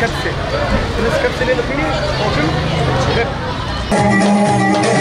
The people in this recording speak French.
C'est le capitaine. C'est le capitaine, le?